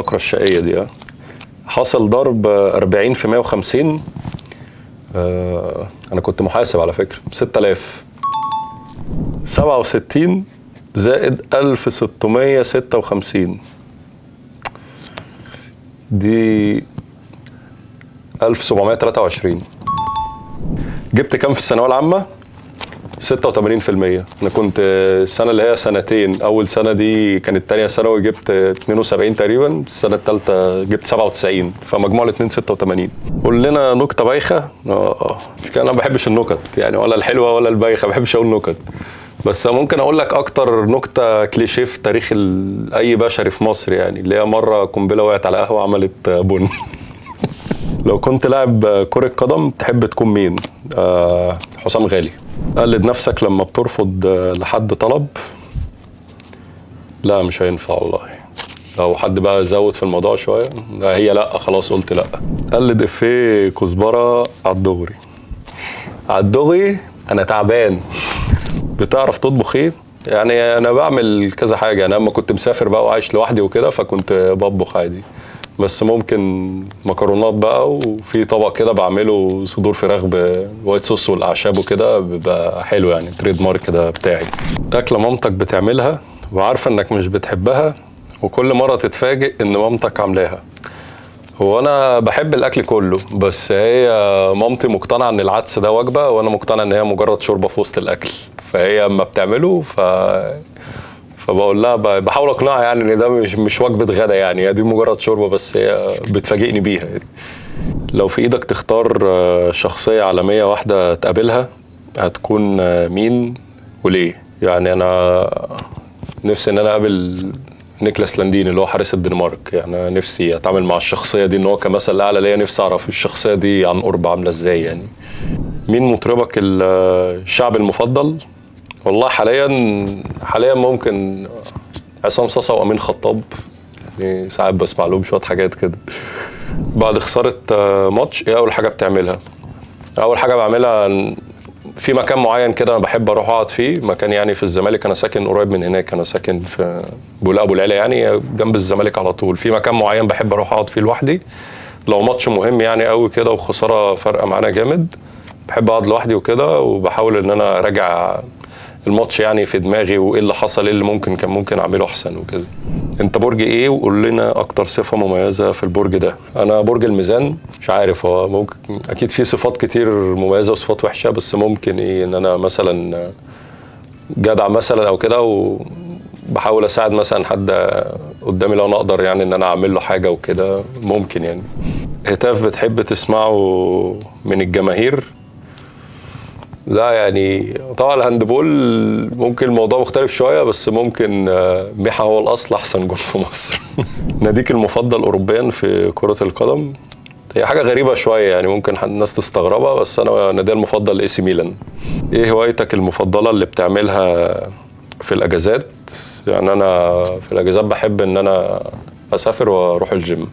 الفقرة الشقية دي ها. حصل ضرب 40 في 150 آه أنا كنت محاسب على فكرة 6000 67 زائد 1656 دي 1723 جبت كام في الثانوية العامة؟ 86% أنا كنت السنة اللي هي سنتين. أول سنة دي كانت تانية ثانوي جبت 72 تقريبا السنة الثالثه جبت 97 فمجموع الاثنين 86 قول لنا نكتة بايخة؟ آه أنا ما بحبش النكت يعني ولا الحلوة ولا البايخة ما بحبش أقول نكت. بس ممكن أقول لك أكتر نكتة كليشيه في تاريخ أي بشري في مصر يعني اللي هي مرة قنبلة وقعت على قهوة عملت بن. لو كنت لاعب كرة قدم تحب تكون مين؟ آه حسام غالي. قلد نفسك لما بترفض آه، لحد طلب؟ لا مش هينفع والله. لو حد بقى زود في الموضوع شوية لا هي لأ خلاص قلت لأ. قلد إفيه كزبرة على الدغري على الدغري أنا تعبان. بتعرف تطبخ إيه؟ يعني أنا بعمل كذا حاجة. أنا لما كنت مسافر بقى وعايش لوحدي وكده فكنت بطبخ عادي. بس ممكن مكرونات بقى وفي طبق كده بعمله صدور فراخ بوايت صوص والأعشاب وكده بيبقى حلو يعني تريد مارك كده بتاعي. أكلة مامتك بتعملها وعارفة إنك مش بتحبها وكل مرة تتفاجئ إن مامتك عاملاها. هو أنا بحب الأكل كله بس هي مامتي مقتنعة إن العدس ده وجبة وأنا مقتنع إن هي مجرد شوربة في وسط الأكل. فهي أما بتعمله ف فبقول لها بحاول أقنعها يعني إن ده مش مش وجبة غدا يعني هي دي مجرد شوربة بس هي بتفاجئني بيها. يعني. لو في إيدك تختار آه، شخصية عالمية واحدة تقابلها هتكون آه، مين وليه؟ يعني أنا نفسي إن أنا أقابل نيكلاس لاندين اللي هو حارس الدنمارك. يعني نفسي أتعامل مع الشخصية دي إن هو كمثل أعلى ليا نفسي أعرف الشخصية دي عن قرب عاملة إزاي يعني. مين مطربك ال- الشعبي المفضل؟ والله حاليا حاليا ممكن عصام صاصا وأمين خطاب. يعني ساعات بسمع لهم شوية حاجات كده. بعد خسارة آه، ماتش إيه أول حاجة بتعملها؟ أول حاجة بعملها في مكان معين كده أنا بحب أروح أقعد فيه مكان يعني في الزمالك. أنا ساكن قريب من هناك أنا ساكن في بولاق أبو العلا يعني جنب الزمالك على طول. في مكان معين بحب أروح أقعد فيه لوحدي. لو ماتش مهم يعني قوي كده وخسارة فارقة معانا جامد بحب أقعد لوحدي وكده وبحاول إن أنا أراجع الماتش يعني في دماغي وإيه اللي حصل إيه اللي ممكن كان ممكن أعمله أحسن وكده. أنت برج إيه؟ وقول لنا أكتر صفة مميزة في البرج ده. أنا برج الميزان مش عارف هو ممكن أكيد في صفات كتير مميزة وصفات وحشة بس ممكن إيه إن أنا مثلا جدع مثلا أو كده وبحاول أساعد مثلا حد قدامي لو أنا أقدر يعني إن أنا أعمل له حاجة وكده ممكن يعني. هتاف بتحب تسمعه من الجماهير؟ لا يعني طبعا الهاندبول ممكن الموضوع مختلف شوية بس ممكن آه، ميحا هو الأصل أحسن جول في مصر. ناديك المفضل اوروبيا في كرة القدم. هي حاجة غريبة شوية يعني ممكن الناس تستغربها بس أنا نادي المفضل AC Milan. إيه هوايتك المفضلة اللي بتعملها في الأجازات؟ يعني أنا في الأجازات بحب إن أنا أسافر وأروح الجيم.